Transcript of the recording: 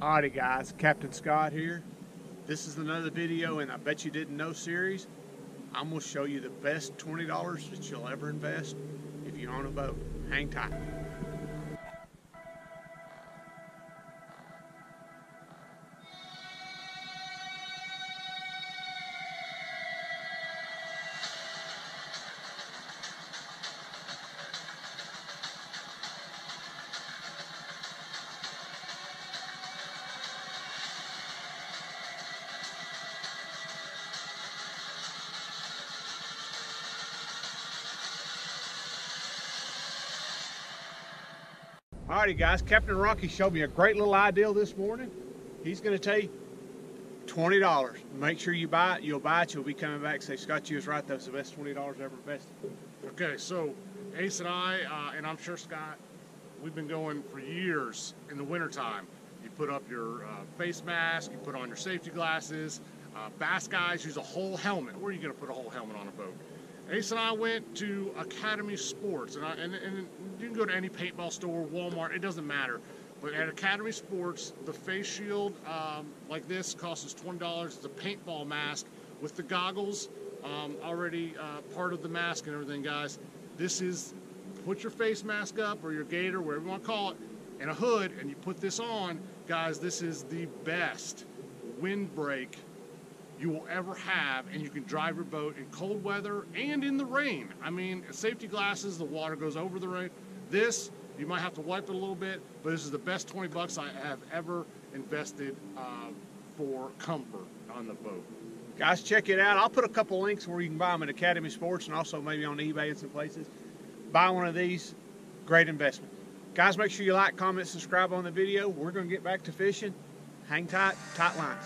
Alrighty guys, Captain Scott here. This is another video and I bet you didn't know series. I'm going to show you the best $20 that you'll ever invest if you own a boat. Hang tight. Alrighty guys, Captain Rocky showed me a great little idea this morning. He's tell you $20. Make sure you buy it. You'll buy it. You'll be coming back say, Scott, you was right. That was the best $20 ever invested. Okay, so Ace and I, uh, and I'm sure Scott, we've been going for years in the wintertime. You put up your uh, face mask, you put on your safety glasses. Uh, bass guys use a whole helmet. Where are you to put a whole helmet on a boat? Ace and I went to Academy Sports, and, I, and, and you can go to any paintball store, Walmart, it doesn't matter. But at Academy Sports, the face shield um, like this costs us $20. It's a paintball mask with the goggles um, already uh, part of the mask and everything, guys. This is put your face mask up or your gator, whatever you want to call it, and a hood, and you put this on, guys. This is the best windbreak you will ever have, and you can drive your boat in cold weather and in the rain. I mean, safety glasses, the water goes over the rain. This, you might have to wipe it a little bit, but this is the best 20 bucks I have ever invested uh, for comfort on the boat. Guys, check it out. I'll put a couple links where you can buy them at Academy Sports and also maybe on eBay and some places. Buy one of these, great investment. Guys, make sure you like, comment, subscribe on the video. We're going to get back to fishing. Hang tight, tight lines.